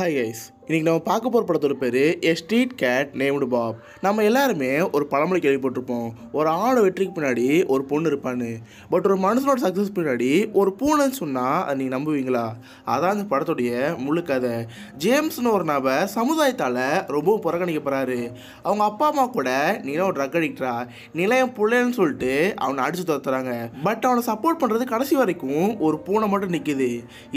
Hi guys இன்றைக்கி நம்ம பார்க்க போகிற படத்தோட பேர் a street cat named Bob நம்ம எல்லாருமே ஒரு பழமொழி கேள்விப்பட்டிருப்போம். ஒரு ஆளோட வெற்றிக்கு பின்னாடி ஒரு பொண்ணு இருப்பான்னு. பட் ஒரு மனுஷனோட சக்ஸஸ் பின்னாடி ஒரு பூனைன்னு சொன்னால் அது நீங்கள் நம்புவீங்களா? அதான் அந்த படத்துடைய முழு கதை. ஜேம்ஸ்னு ஒரு நபர் சமுதாயத்தால் ரொம்ப புறக்கணிக்கப்படுறாரு அவங்க அப்பா அம்மா கூட நீலாம் ஒரு ட்ரக் அடிக்டரா நிலையம் பிள்ளைன்னு சொல்லிட்டு அவனை அடித்து துரத்துறாங்க. பட் அவனை சப்போர்ட் பண்ணுறது கடைசி வரைக்கும் ஒரு பூனை மட்டும் நிற்குது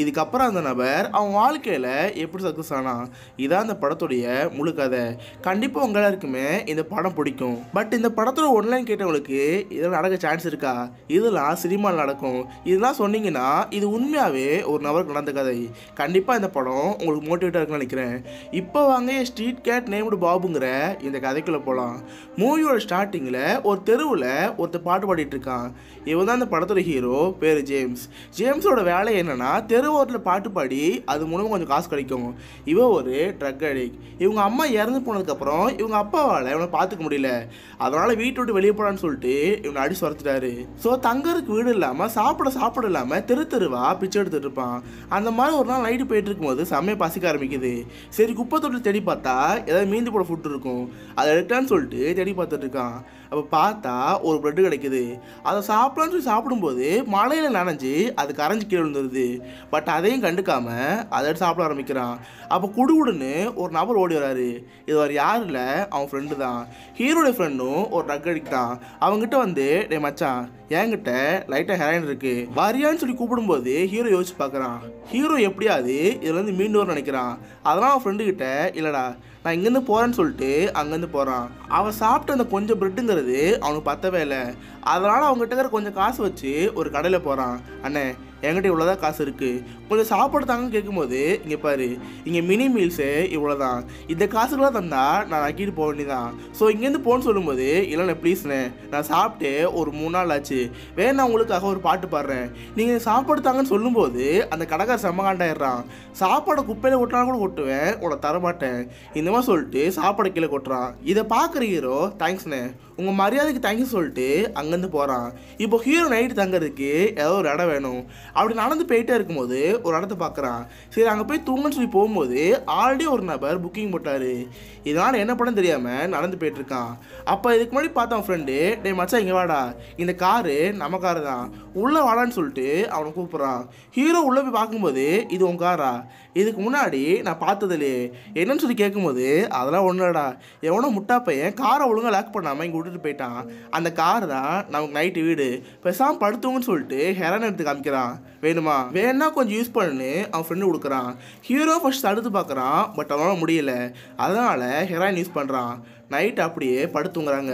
இதுக்கப்புறம் அந்த நபர் அவன் வாழ்க்கையில் எப்படி சக்ஸஸ் ஆனான்? இதான் அந்த படத்துடைய முழு கதை. கண்டிப்பாக உங்க எல்லாருக்குமே இந்த படம் பிடிக்கும். பட் இந்த படத்தோட ஒன்லைன் கேட்டவங்களுக்கு இதெல்லாம் நடக்க சான்ஸ் இருக்கா? இதெல்லாம் சினிமாவில் நடக்கும். இதெல்லாம் சொன்னீங்கன்னா இது உண்மையாகவே ஒரு நபருக்கு நடந்த கதை. கண்டிப்பாக இந்த படம் உங்களுக்கு மோட்டிவேட்டாக இருக்குன்னு நினைக்கிறேன். இப்போ வாங்க ஸ்ட்ரீட் கேட் நேம்டு பாபுங்கிற இந்த கதைக்குள்ளே போகலாம் மூவியோட ஸ்டார்டிங்கில் ஒரு தெருவில் ஒருத்தர் பாட்டு பாடிட்டு இருக்கான். இவன் தான் அந்த படத்தோட ஹீரோ பேர் ஜேம்ஸ் ஜேம்ஸோட வேலை என்னன்னா தெருவோரத்தில் பாட்டு பாடி அது மூலமாக கொஞ்சம் காசு கிடைக்கும். இவன் ஒரு ட்ரக் அடிக் இவங்க அம்மா இறந்து போனதுக்கப்புறம் இவங்க அப்பாவால் இவனை பார்த்துக்க முடியல. அதனால் வீட்டை விட்டு வெளியே போடான்னு சொல்லிட்டு இவனை அடி சுரத்துட்டாரு ஸோ தங்கறதுக்கு வீடு இல்லாமல் சாப்பிட சாப்பிட இல்லாமல் தெரு தெருவா பிச்சை எடுத்துகிட்டு இருப்பான். அந்த மாதிரி ஒரு நாள் நைட்டு போயிட்டு இருக்கும்போது செம்மையை பசிக்க ஆரம்பிக்குது. சரி குப்பை தொட்டு தேடி பார்த்தா ஏதாவது மீந்து போட ஃபுட் இருக்கும். அதை எடுக்கலான்னு சொல்லிட்டு தேடி பார்த்துட்டு இருக்கான். அப்போ பார்த்தா ஒரு ப்ரெட்டு கிடைக்குது. அதை சாப்பிடலான்னு சொல்லி சாப்பிடும்போது மழையில் நனைஞ்சு அது கரைஞ்சி கீழே விழுந்துருது. பட் அதையும் கண்டுக்காமல் அதை எடுத்து சாப்பிட ஆரம்பிக்கிறான். அப்போ குடுகுடுன்னு ஒரு நபர் ஓடி வராரு. இது வேறு யாரும் இல்லை அவன் ஃப்ரெண்டு தான். ஹீரோடைய ஃப்ரெண்டும் ஒரு ட்ரக் அடிக்ட் தான். அவங்ககிட்ட வந்து டே மச்சான் என்கிட்ட லைட்டாக ஹெராயின் இருக்கு. வரியான்னு சொல்லி கூப்பிடும்போது ஹீரோ யோசிச்சு பார்க்குறான். ஹீரோ எப்படியாவது இதுலேருந்து மீண்டு வர நினைக்கிறான். அதெல்லாம் அவன் ஃப்ரெண்டு கிட்ட இல்லைடா நான் இங்கேருந்து போகிறேன்னு சொல்லிட்டு அங்கேருந்து போகிறான் அவன் சாப்பிட்ட அந்த கொஞ்சம் பிரெட்டுங்கிறது அவனுக்கு பத்தவே இல்லை. அதனால் அவங்ககிட்ட இருக்கிற கொஞ்சம் காசு வச்சு ஒரு கடையில் போகிறான் அண்ணே என்கிட்ட இவ்வளோதான் காசு இருக்குது கொஞ்சம் சாப்பாடு தாங்கன்னு கேட்கும்போது இங்கே பாரு இங்கே மினி மீல்ஸு இவ்வளோதான் இந்த காசுக்கெல்லாம் தந்தால் நான் நக்கிட்டு போக வேண்டியதான் ஸோ இங்கேருந்து போன்னு சொல்லும்போது இல்லைண்ணே ப்ளீஸ்ண்ணே நான் சாப்பிட்டு ஒரு மூணு நாள் ஆச்சு. வேணா உங்களுக்காக ஒரு பாட்டு பாடுறேன். நீங்கள் சாப்பாடு தாங்கன்னு சொல்லும்போது அந்த கடைக்கார செம்ம காண்டாயிடுறான். சாப்பாடை குப்பையில் கொட்டினா கூட ஒட்டுவேன் உன்னை தரமாட்டேன். இந்த சொல்லிட்டு சாப்பாடு கீழே கொட்டுறான். இதை பார்க்குற ஹீரோ தேங்க்ஸ்ண்ணே உங்கள் மரியாதைக்கு தேங்க்யூ சொல்லிட்டு அங்கேருந்து போகிறான் இப்போ ஹீரோ நைட்டு தங்கிறதுக்கு ஏதோ ஒரு இடம் வேணும். அப்படி நடந்து போயிட்டே இருக்கும்போது ஒரு இடத்த பார்க்குறான். சரி அங்கே போய் தூங்கன்னு சொல்லி போகும்போது ஆல்ரெடி ஒரு நபர் புக்கிங் போட்டார். இதனால் என்ன படம் தெரியாமல் நடந்து போயிட்டுருக்கான் அப்போ இதுக்கு முன்னாடி பார்த்தவன் ஃப்ரெண்டு டே மச்சா இங்கே வாடா. இந்த காரு நம்ம காரு தான். உள்ளே வாடான்னு சொல்லிட்டு அவனை கூப்பிட்றான். ஹீரோ உள்ளே போய் பார்க்கும்போது இது உன் காரா இதுக்கு முன்னாடி நான் பார்த்ததில்லையே. என்னன்னு சொல்லி கேட்கும்போது அதெல்லாம் ஒன்றுடா எவனோ முட்டா பையன் காரை ஒழுங்காக லாக் பண்ணாமல் இங்கே விட்டுட்டு போயிட்டான். அந்த கார் தான் நமக்கு நைட்டு வீடு பேசாமல் படுத்துவங்கன்னு சொல்லிட்டு ஹெரான் எடுத்து காமிக்கிறான். வேணுமா? வேணா கொஞ்சம் யூஸ் பண்ணு அவன் ஃப்ரெண்டு கொடுக்குறான். ஹீரோ ஃபர்ஸ்ட் தடுத்து பார்க்குறான் பட் அவனால் முடியல. அதனால் ஹெராயின் யூஸ் பண்ணுறான் நைட் அப்படியே படுத்துங்கிறாங்க.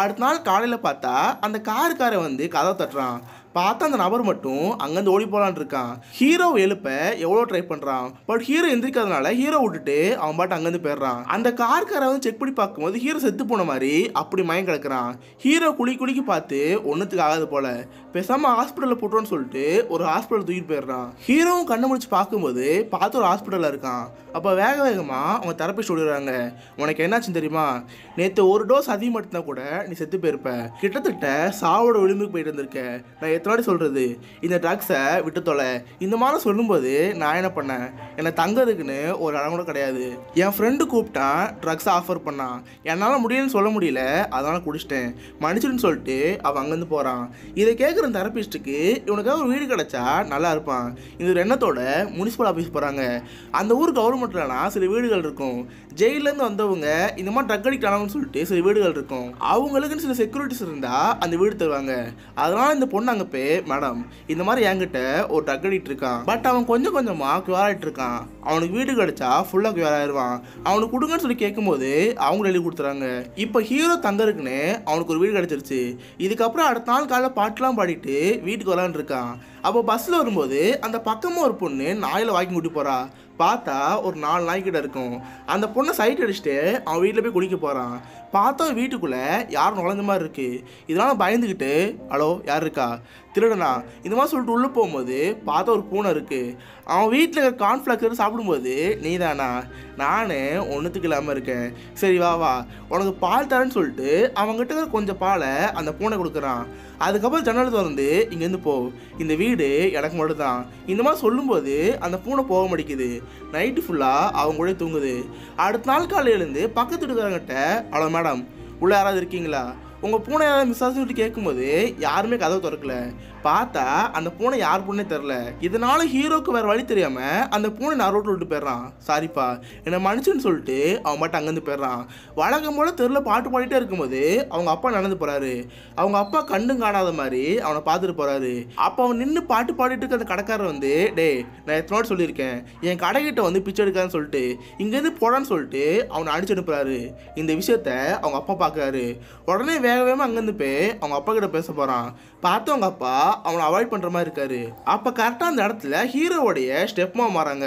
அடுத்த நாள் காலையில் பார்த்தா அந்த காருக்காரை வந்து கதவை தட்டுறான். பார்த்தா அந்த நபர் மட்டும் அங்கேருந்து ஓடி போகலான்னு இருக்கான். ஹீரோ எழுப்ப எவ்வளோ ட்ரை பண்ணுறான் பட் ஹீரோ எந்திரிக்காதனால ஹீரோ விட்டுட்டு அவன் பாட்டு அங்கேருந்து போயிடுறான். அந்த கார்காரை வந்து செக் பண்ணி பார்க்கும்போது ஹீரோ செத்து போன மாதிரி அப்படி மயம் கிடக்குறான். ஹீரோ குழி குளிக்கு பார்த்து ஒன்றுத்துக்கு ஆகாது போல. பேசாமல் ஹாஸ்பிட்டலில் போட்டோன்னு சொல்லிட்டு ஒரு ஹாஸ்பிட்டல் தூக்கிட்டு போயிடுறான். ஹீரோவும் கண்ணு முடிச்சு பார்க்கும்போது பார்த்து ஒரு ஹாஸ்பிட்டலில் இருக்கான். அப்போ வேக வேகமாக அவங்க தெரப்பி சொல்லிடுறாங்க. உனக்கு என்னாச்சுன்னு தெரியுமா? நேற்று ஒரு டோஸ் அதிகமாட்டினா கூட நீ செத்து போயிருப்ப. கிட்டத்தட்ட சாவோட விளிம்புக்கு போயிட்டு இருந்திருக்க நான் எத்தனை வாட்டி சொல்கிறது இந்த ட்ரக்ஸை விட்டு தொலை. இந்த மாதிரி சொல்லும்போது நான் என்ன பண்ணேன்? என்னை தங்கிறதுக்குன்னு ஒரு இடம் கூட கிடையாது. என் ஃப்ரெண்டு கூப்பிட்டான் ட்ரக்ஸ் ஆஃபர் பண்ணான் என்னால் முடியலன்னு சொல்ல முடியல அதனால் குடிச்சிட்டேன். மன்னிச்சுன்னு சொல்லிட்டு அவன் அங்கேருந்து போகிறான் இதை கேட்குற தெரப்பிஸ்ட்டுக்கு இவனுக்காக ஒரு வீடு கிடைச்சா நல்லா இருப்பான். இந்த ஒரு எண்ணத்தோட முனிசிபல் ஆஃபீஸ் போகிறாங்க அந்த ஊர் கவர்மெண்ட்லனா சில வீடுகள் இருக்கும். ஜெயிலேருந்து வந்தவங்க இந்த மாதிரி ட்ரக் அடிக்ட் ஆனவங்கன்னு சொல்லிட்டு சில வீடுகள் இருக்கும். அவங்களுக்குன்னு சில செக்யூரிட்டிஸ் இருந்தால் அந்த வீடு தருவாங்க. அதனால் இந்த பொண்ணு அங்கே பார்த்தப்பே மேடம் இந்த மாதிரி என்கிட்ட ஒரு ட்ரக் இருக்கான். பட் அவன் கொஞ்சம் கொஞ்சமாக குயர் ஆகிட்டு இருக்கான். அவனுக்கு வீடு கிடைச்சா ஃபுல்லாக குயர் ஆயிடுவான் அவனுக்கு கொடுங்கன்னு சொல்லி கேட்கும்போது அவங்க எழுதி கொடுத்துறாங்க. இப்போ ஹீரோ தங்கருக்குன்னு அவனுக்கு ஒரு வீடு கிடைச்சிருச்சு. இதுக்கப்புறம் அடுத்த நாள் காலையில் பாட்டுலாம் பாடிட்டு வீட்டுக்கு வரலான்னு இருக்கான். அப்போ பஸ்ஸில் வரும்போது அந்த பக்கமாக ஒரு பொண்ணு நாயில் வாங்கி கூட்டி போகிறா பார்த்தா ஒரு நாலு நாய்க்கிட்ட இருக்கும். அந்த பொண்ணை சைட் அடிச்சுட்டு அவன் வீட்டில் போய் குளிக்க போகிறான் பார்த்தா வீட்டுக்குள்ளே யாரும் நுழைஞ்ச மாதிரி இருக்குது இதனால் பயந்துக்கிட்டு ஹலோ யார் இருக்கா? திருடனா? இந்த மாதிரி சொல்லிட்டு உள்ளே போகும்போது பார்த்தா ஒரு பூனை இருக்குது அவன் வீட்டில் இருக்க கார்ன்ஃப்ளாக்ஸ் சாப்பிடும்போது நீதானா நான் ஒன்றுத்துக்கு இல்லாமல் இருக்கேன். சரி வா வா. உனக்கு பால் தரேன்னு சொல்லிட்டு அவங்ககிட்ட கொஞ்சம் பாலை அந்த பூனை கொடுக்குறான். அதுக்கப்புறம் ஜன்னல் திறந்து இங்கேருந்து போ. இந்த வீடு எனக்கு மட்டும் தான். இந்த மாதிரி சொல்லும்போது அந்த பூனை போக மாட்டேங்குது நைட்டு ஃபுல்லாக அவங்க கூட தூங்குது. அடுத்த நாள் காலையிலேருந்து பக்கத்து வீட்டுக்காரங்கிட்ட அவ்வளோ மேடம் உள்ளே யாராவது இருக்கீங்களா? உங்கள் பூனை யாராவது மிஸ் ஆச்சுன்னு சொல்லிட்டு கேட்கும்போது யாருமே கதவை திறக்கல. பார்த்தா அந்த பூனை யார் பூனே தெரில இதனால ஹீரோக்கு வேற வழி தெரியாம அந்த பூனை நான் ரோட்டில் விட்டு போயிடுறான். சாரிப்பா என்னை மன்னிச்சுன்னு சொல்லிட்டு அவன் மட்டும் அங்கேருந்து போயிடுறான். வழக்கம் போல தெருல பாட்டு பாடிட்டே இருக்கும்போது அவங்க அப்பா நடந்து போறாரு. அவங்க அப்பா கண்டும் காணாத மாதிரி அவனை பார்த்துட்டு போறாரு. அப்போ அவன் நின்று பாட்டு பாடிட்டு இருக்க அந்த கடைக்காரர் வந்து டேய் நான் எத்தனை வாட்டி சொல்லியிருக்கேன். என் கடைக்கிட்ட வந்து பிச்சை எடுக்காதுன்னு சொல்லிட்டு இங்கேருந்து போடான்னு சொல்லிட்டு அவனை அடிச்சு அனுப்புறாரு. இந்த விஷயத்த அவங்க அப்பா பார்க்குறாரு உடனே வேக வேகமாக அங்கேருந்து போய் அவங்க அப்பா கிட்ட பேச போகிறான் பார்த்து அவங்க அப்பா அவனை அவாய்ட் பண்ணுற மாதிரி இருக்காரு. அப்போ கரெக்டாக அந்த இடத்துல ஹீரோவுடைய ஸ்டெப்மா மாறாங்க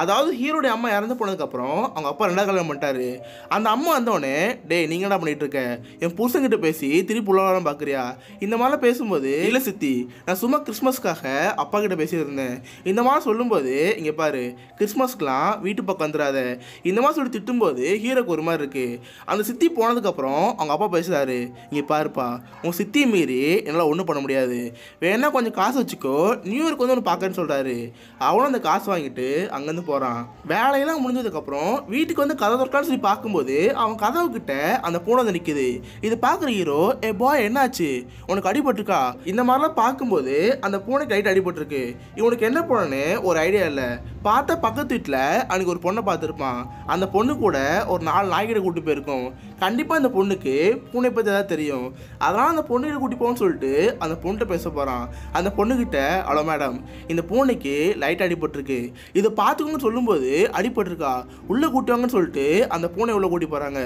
அதாவது ஹீரோடைய அம்மா இறந்து போனதுக்கப்புறம் அவங்க அப்பா ரெண்டாவது கல்யாணம் பண்ணிட்டாரு. அந்த அம்மா வந்தோடனே டேய் நீங்க என்ன பண்ணிட்டு இருக்க? என் புருஷங்கிட்ட பேசி திருப்பி உள்ளவரம் பார்க்குறியா இந்த மாதிரிலாம் பேசும்போது இல்லை சித்தி நான் சும்மா கிறிஸ்மஸ்க்காக அப்பா கிட்ட பேசியிருந்தேன். இந்த மாதிரி சொல்லும்போது இங்கே பாரு கிறிஸ்மஸ்க்குலாம் வீட்டு பக்கம் வந்துடாத இந்த மாதிரி சொல்லி திட்டும்போது ஹீரோக்கு ஒரு மாதிரி இருக்கு. அந்த சித்தி போனதுக்கப்புறம் அவங்க அப்பா பேசுறாரு இங்கே பாருப்பா உன் சித்தியை மீறி என்னால் ஒன்றும் பண்ண முடியாது. வேணா கொஞ்சம் காசு வச்சுக்கோ. நியூ இயர்க்கு வந்து ஒன்று பார்க்கன்னு சொல்கிறாரு அவனும் அந்த காசு வாங்கிட்டு அங்கேருந்து போகிறான் வேலையெல்லாம் முடிஞ்சதுக்கப்புறம் வீட்டுக்கு வந்து கதை திறக்கான்னு சொல்லி பார்க்கும்போது அவன் கதவு கிட்ட அந்த பூனை வந்து நிற்குது இது பார்க்குற ஹீரோ ஏ பாய் என்னாச்சு? உனக்கு அடிபட்டுருக்கா? இந்த மாதிரிலாம் பார்க்கும்போது அந்த பூனைக்கு லைட் அடிபட்டுருக்கு. இவனுக்கு என்ன பண்ணணும்னு ஒரு ஐடியா இல்லை. பார்த்தா பக்கத்து வீட்டில் அன்னைக்கு ஒரு பொண்ணை பார்த்துருப்பான். அந்த பொண்ணு கூட ஒரு நாலு நாய்கிட்ட கூட்டி போயிருக்கோம். கண்டிப்பாக அந்த பொண்ணுக்கு பூனை பற்றி ஏதாவது தெரியும். அதனால் அந்த பொண்ணுகிட்ட கூட்டி போகணும்னு சொல்லிட்டு அந்த பொண்ணுகிட்ட பேச போகிறான் அந்த பொண்ணுக்கிட்ட அவ்வளோ மேடம் இந்த பூனைக்கு லைட் அடிபட்டிருக்கு. இதை பார்த்துக்கோங்கன்னு சொல்லும்போது அடிபட்டிருக்கா. உள்ளே கூட்டுவாங்கன்னு சொல்லிட்டு அந்த பூனை உள்ளே கூட்டி போகிறாங்க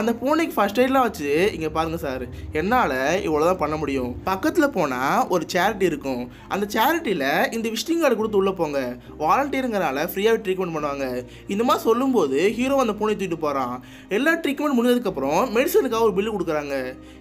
அந்த பூனைக்கு ஃபர்ஸ்ட் எய்ட்லாம் வச்சு இங்கே பாருங்கள் சார் என்னால் இவ்வளோ தான் பண்ண முடியும். பக்கத்தில் போனால் ஒரு சேரிட்டி இருக்கும். அந்த சேரிட்டியில் இந்த விசிட்டிங் கார்டு கொடுத்து உள்ளே போங்க. வாலண்டியருங்க வாலண்டியருங்கிறனால ஃப்ரீயாகவே ட்ரீட்மெண்ட் பண்ணுவாங்க. இந்த மாதிரி சொல்லும்போது ஹீரோ அந்த பூனை தூக்கிட்டு போகிறான் எல்லா ட்ரீட்மெண்ட் முடிஞ்சதுக்கப்புறம் மெடிசனுக்காக ஒரு பில்லு கொடுக்குறாங்க.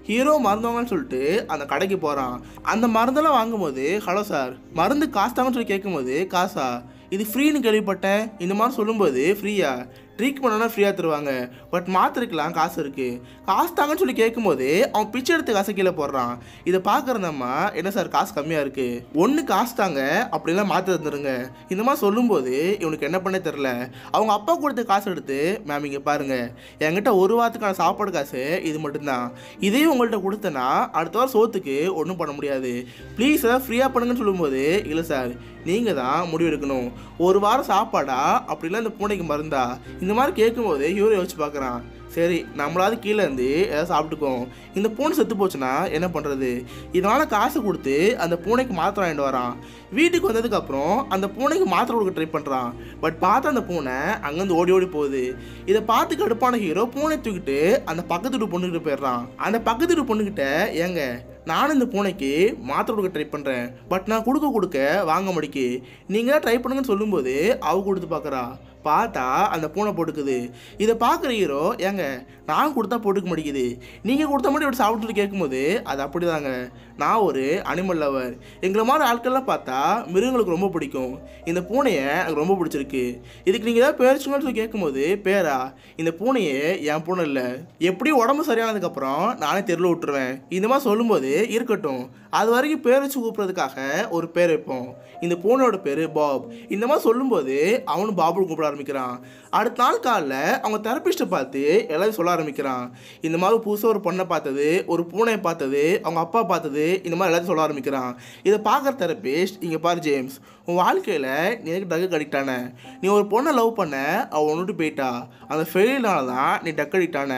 ஹீரோ மறந்தவங்கன்னு சொல்லிட்டு அந்த கடைக்கு போகிறான் அந்த மருந்தெல்லாம் வாங்கும்போது ஹலோ சார் மருந்து காசு தாங்கன்னு சொல்லி கேட்கும்போது காசா இது ஃப்ரீன்னு கேள்விப்பட்டேன். இந்த மாதிரி சொல்லும்போது ஃப்ரீயா ட்ரீட்மெண்ட்னா ஃப்ரீயாக தருவாங்க. பட் மாத்திரைக்கெலாம் காசு இருக்குது காசு தாங்கன்னு சொல்லி கேட்கும்போது அவன் பிச்சை எடுத்து காசை கீழே போடுறான். இதை பார்க்குறதம்மா என்ன சார் காசு கம்மியாக இருக்குது ஒன்று காசு தாங்க அப்படிலாம் மாற்றி தந்துருங்க. இந்த மாதிரி சொல்லும்போது இவனுக்கு என்ன பண்ணே தெரில அவங்க அப்பா கொடுத்த காசு எடுத்து மேம் இங்கே பாருங்கள் என்கிட்ட ஒரு வாரத்துக்கான சாப்பாடு காசு இது மட்டும்தான். இதையும் உங்கள்கிட்ட கொடுத்தேன்னா அடுத்த வாரம் சோத்துக்கு ஒன்றும் பண்ண முடியாது. ப்ளீஸ் சார் ஃப்ரீயாக பண்ணுங்கன்னு சொல்லும்போது இல்லை சார் நீங்கள் தான் முடிவெடுக்கணும். ஒரு வாரம் சாப்பாடா? அப்படிலாம் இந்த பூனைக்கு மருந்தா? இந்த மாதிரி கேட்கும்போது ஹீரோ யோசிச்சு பார்க்குறான். சரி நம்மளாவது கீழே இருந்து ஏதாவது சாப்பிட்டுக்கோம் இந்த பூனை செத்து போச்சுன்னா என்ன பண்ணுறது இதனால் காசு கொடுத்து அந்த பூனைக்கு மாத்திரை வாங்கிட்டு வரான். வீட்டுக்கு வந்ததுக்கப்புறம் அந்த பூனைக்கு மாத்திரை கொடுக்க ட்ரை பண்ணுறான் பட் பார்த்து அந்த பூனை அங்கேருந்து ஓடி ஓடி போகுது. இதை பார்த்து கடுப்பான ஹீரோ பூனை தூக்கிட்டு அந்த பக்கத்து வீட்டு பொண்ணுக்கிட்ட போயிடுறான். அந்த பக்கத்து வீட்டு பொண்ணுக்கிட்ட ஏங்க நானும் இந்த பூனைக்கு மாத்திரை கொடுக்க ட்ரை பண்ணுறேன் பட் நான் கொடுக்க கொடுக்க வாங்க முடிக்கு. நீங்களே ட்ரை பண்ணுங்கன்னு சொல்லும்போது அவ கொடுத்து பார்க்குறா. பார்த்தா அந்த பூனை போட்டுக்குது. இதை பார்க்குற ஹீரோ ஏங்க நான் கொடுத்தா போட்டுக்க மாட்டேங்குது. நீங்கள் கொடுத்த மட்டும் இப்படி சாப்பிட்டுட்டு கேட்கும்போது அது அப்படிதாங்க. நான் ஒரு அனிமல் லவர் எங்களை மாதிரி ஆட்கள்லாம் பார்த்தா மிருகங்களுக்கு ரொம்ப பிடிக்கும். இந்த பூனையை எனக்கு ரொம்ப பிடிச்சிருக்கு. இதுக்கு நீங்கள் ஏதாவது பேர் வச்சுங்கன்னு சொல்லி கேட்கும்போது பேரா இந்த பூனையே என் பூனை இல்லை. எப்படியும் உடம்பு சரியானதுக்கப்புறம் நானே தெருவில் விட்டுருவேன். இந்த மாதிரி சொல்லும்போது இருக்கட்டும். அது வரைக்கும் பேர் வச்சு கூப்பிட்றதுக்காக ஒரு பேர் வைப்போம். இந்த பூனையோட பேர் பாப். இந்த மாதிரி சொல்லும்போது அவனும் பாபு கூப்பிட ஆரம்பிக்கிறான். அடுத்த நாள் காலைல அவங்க தெரப்பிஸ்ட்டை பார்த்து எல்லாரும் சொல்ல ஆரம்பிக்கிறான். இந்த மாதிரி புதுசாக ஒரு பொண்ணை பார்த்தது ஒரு பூனையை பார்த்தது அவங்க அப்பா பார்த்தது இந்த மாதிரி எல்லாத்தையும் சொல்ல ஆரம்பிக்கிறான். இதை பார்க்குற தெரப்பிஸ்ட் இங்கே பாரு ஜேம்ஸ் உன் வாழ்க்கையில் நீ எதுக்கு டக்கு அடிக்ட் ஆன? நீ ஒரு பொண்ணை லவ் பண்ண அவள் ஒன்றுட்டு போயிட்டா. அந்த ஃபெயிலியர்னால தான் நீ டக்கு அடிக்ட் ஆன.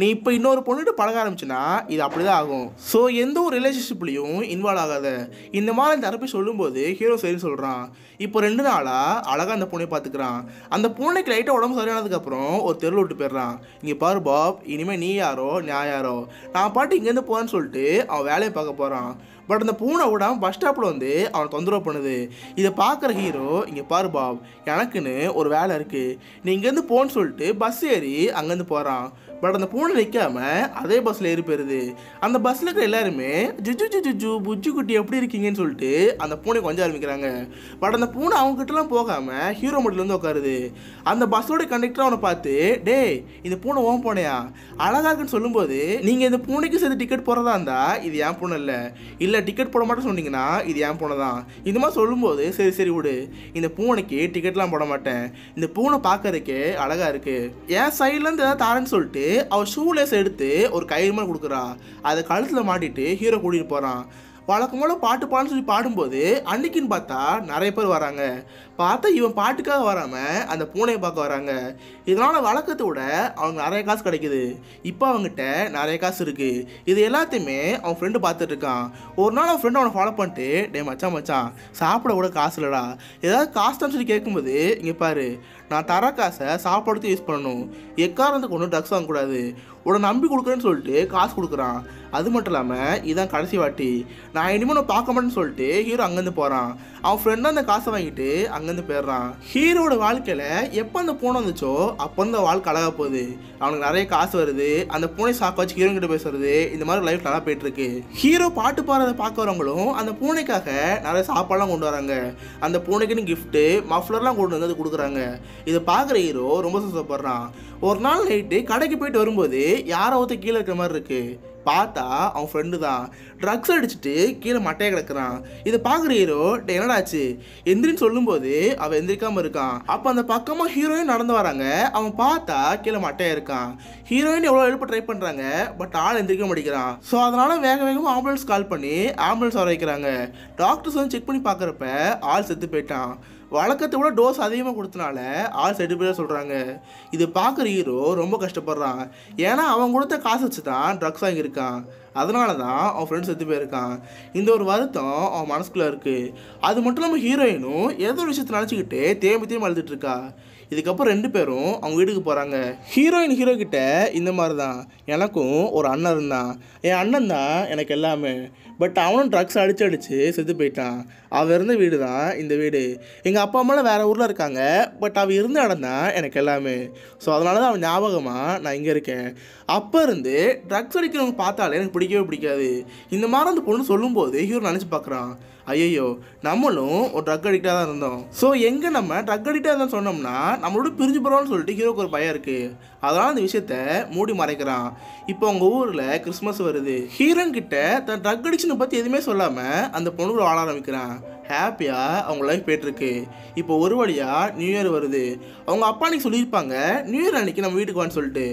நீ இப்போ இன்னொரு பொண்ணுட்டு பழக ஆரம்பிச்சுன்னா இது அப்படி தான் ஆகும். ஸோ எந்த ஒரு ரிலேஷன்ஷிப்லையும் இன்வால்வ் ஆகாத. இந்த மாதிரி தரப்பி சொல்லும்போது ஹீரோ சரி சொல்கிறான் இப்போ ரெண்டு நாளாக அழகாக அந்த பொண்ணை பார்த்துக்கிறான். அந்த பொண்ணுக்கு லைட்டாக உடம்பு சரியானதுக்கப்புறம் ஒரு தெருவில் விட்டு போயிடுறான். இங்கே பாரு பாப் இனிமேல் நீ யாரோ நான் யாரோ? நான் பாட்டு இங்கேருந்து போகிறேன்னு சொல்லிட்டு அவன் வேலையை பார்க்க போகிறான் பட் அந்த பூனை விடாமல் பஸ் ஸ்டாப்பில் வந்து அவனை தொந்தரவு பண்ணுது. இதை பார்க்குற ஹீரோ இங்கே பாரு பாப் எனக்குன்னு ஒரு வேலை இருக்குது நீ இங்கேருந்து போன்னு சொல்லிட்டு பஸ் ஏறி அங்கேருந்து போகிறான் பட் அந்த பூனை நிற்காம அதே பஸ்ஸில் ஏறி போயிருது. அந்த பஸ்ஸில் இருக்கிற எல்லாருமே ஜுஜு ஜு ஜுஜு புஜ்ஜு குட்டி எப்படி இருக்கீங்கன்னு சொல்லிட்டு அந்த பூனை கொஞ்சம் ஆரம்பிக்கிறாங்க. பட் அந்த பூனை அவங்ககிட்டலாம் போகாமல் ஹீரோ மட்டும் உட்காருது. அந்த பஸ்ஸோட கண்டக்டர் அவனை பார்த்து டேய் இந்த பூனை ஓம் போனையா? அழகாக இருக்குன்னு சொல்லும்போது நீங்கள் இந்த பூனைக்கு சேர்த்து டிக்கெட் போடுறதா இருந்தால் இது ஏன் பூனை இல்லை. இல்லை டிக்கெட் போட மாட்டேன்னு சொன்னீங்கன்னா இது ஏன் பூனை தான் இந்த மாதிரி சொல்லும்போது சரி சரி விடு. இந்த பூனைக்கு டிக்கெட்லாம் போட மாட்டேன். இந்த பூனை பார்க்கறதுக்கே அழகாக இருக்குது என் சைட்லேருந்து ஏதாவது தாரேன்னு சொல்லிட்டு அவள் ஷூலேஸ் எடுத்து ஒரு கயிறு மாதிரி கொடுக்குறா. அதை கழுத்தில் மாட்டிட்டு ஹீரோ கூட்டிகிட்டு போகிறான் வழக்கம் பாட்டு பாடன்னு சொல்லி பாடும்போது அன்னைக்குன்னு பார்த்தா நிறைய பேர் வராங்க. பார்த்தா இவன் பாட்டுக்காக வராமல் அந்த பூனையை பார்க்க வராங்க. இதனால் வழக்கத்தை விட அவங்க நிறைய காசு கிடைக்குது. இப்போ அவங்ககிட்ட நிறைய காசு இருக்குது இது எல்லாத்தையுமே அவன் ஃப்ரெண்டு பார்த்துட்டு இருக்கான். ஒரு நாள் அவன் ஃப்ரெண்டு அவனை ஃபாலோ பண்ணிட்டு டே மச்சான் மச்சான் சாப்பிட கூட காசு இல்லைடா. ஏதாவது காசுன்னு சொல்லி கேட்கும்போது இங்கே பாரு நான் தர காசை சாப்பாடுக்கு யூஸ் பண்ணணும். எக்காரணத்துக்கு ஒன்றும் ட்ரக்ஸ் வாங்கக்கூடாது. உன்னை நம்பி கொடுக்குறேன்னு சொல்லிட்டு காசு கொடுக்குறான். அது மட்டும் இல்லாமல் இதான் கடைசி வாட்டி. நான் இனிமேல் நான் பார்க்க மாட்டேன்னு சொல்லிட்டு ஹீரோ அங்கேருந்து போகிறான் அவன் ஃப்ரெண்டாக அந்த காசை வாங்கிட்டு அங்கேருந்து போயிடுறான். ஹீரோட வாழ்க்கையில் எப்போ அந்த பூனை வந்துச்சோ அப்போ அந்த வாழ்க்கை அழகாக போகுது. அவனுக்கு நிறைய காசு வருது. அந்த பூனை சாக்க வச்சு ஹீரோ கிட்ட பேசுறது இந்த மாதிரி லைஃப் நல்லா போயிட்டுருக்கு ஹீரோ பாட்டு பாடுறதை பார்க்குறவங்களும் அந்த பூனைக்காக நிறைய சாப்பாடுலாம் கொண்டு வராங்க. அந்த பூனைக்குன்னு கிஃப்ட்டு மஃப்ளர்லாம் கொண்டு வந்து அது கொடுக்குறாங்க. இதை பார்க்குற ஹீரோ ரொம்ப சந்தோஷப்படுறான். ஒரு நாள் நைட்டு கடைக்கு போயிட்டு வரும்போது யாரோ ஒருத்தர் கீழே இருக்கிற மாதிரி இருக்கு. பார்த்தா அவன் ஃப்ரெண்டு தான். ட்ரக்ஸ் அடிச்சுட்டு கீழே மட்டையை கிடக்குறான். இதை பார்க்குற ஹீரோ என்னடாச்சு எந்திரின்னு சொல்லும்போது அவன் எந்திரிக்காமல் இருக்கான். அப்போ அந்த பக்கமாக ஹீரோயின் நடந்து வராங்க. அவன் பார்த்தா கீழே மட்டையாக இருக்கான். ஹீரோயின் எவ்வளோ எழுப்ப ட்ரை பண்ணுறாங்க பட் ஆள் எந்திரிக்க மாட்டேங்கிறான். ஸோ அதனால் வேக வேகமாக ஆம்புலன்ஸ் கால் பண்ணி ஆம்புலன்ஸ் வர வைக்கிறாங்க. டாக்டர்ஸ் வந்து செக் பண்ணி பார்க்குறப்ப ஆள் செத்து போயிட்டான். வழக்கத்தை விட டோஸ் அதிகமாக கொடுத்தனால ஆள் செட்டு பேர் சொல்கிறாங்க இது பார்க்குற ஹீரோ ரொம்ப கஷ்டப்படுறான். ஏன்னா அவன் கொடுத்த காசு வச்சு தான் ட்ரக்ஸ் வாங்கியிருக்கான். அதனால தான் அவன் ஃப்ரெண்ட்ஸ் செத்து போயிருக்கான். இந்த ஒரு வருத்தம் அவன் மனசுக்குள்ளே இருக்குது அது மட்டும் இல்லாமல் ஹீரோயினும் ஏதோ ஒரு விஷயத்தை நினச்சிக்கிட்டு தேம்பி தேம்பி அழுதுட்டு இருக்கா. இதுக்கப்புறம் ரெண்டு பேரும் அவங்க வீட்டுக்கு போகிறாங்க ஹீரோயின் ஹீரோ கிட்ட இந்த மாதிரி தான் எனக்கும் ஒரு அண்ணன் இருந்தான். என் அண்ணன் தான் எனக்கு எல்லாமே. பட் அவனும் ட்ரக்ஸ் அடிச்சு அடித்து செத்து போயிட்டான். அவன் இருந்த வீடு தான் இந்த வீடு. எங்கள் அப்பா அம்மாலாம் வேறு ஊரில் இருக்காங்க. பட் அவன் இருந்த இடம் தான் எனக்கு எல்லாமே. ஸோ அதனால தான் அவன் ஞாபகமாக நான் இங்கே இருக்கேன். அப்போ இருந்து ட்ரக்ஸ் அடிக்கிறவங்க பார்த்தாலே எனக்கு பிடிக்கவே பிடிக்காது. இந்த மாதிரி அந்த பொண்ணு சொல்லும்போது ஹீரோ நினச்சி பார்க்குறான். ஐயோ நம்மளும் ஒரு ட்ரக் அடிக்டாக தான் இருந்தோம். ஸோ எங்கே நம்ம ட்ரக் அடிக்டாக தான் சொன்னோம்னா நம்மளோட பிரிஞ்சு போகிறோம்னு சொல்லிட்டு ஹீரோக்கு ஒரு பயம் இருக்குது அதனால் அந்த விஷயத்த மூடி மறைக்கிறான். இப்போ அவங்க ஊரில் கிறிஸ்மஸ் வருது. ஹீரோயின் கிட்ட தன் ட்ரக் அடிக்ஷனை பற்றி எதுவுமே சொல்லாமல் அந்த பொண்ணு வாழ ஆரம்பிக்கிறான். ஹாப்பியாக அவங்க லைஃப் போயிட்டுருக்கு. இப்போ ஒரு வழியாக நியூ இயர் வருது. அவங்க அப்பா அன்னைக்கு சொல்லியிருப்பாங்க நியூ இயர் அன்னைக்கு நம்ம வீட்டுக்கு வான்னு சொல்லிட்டு.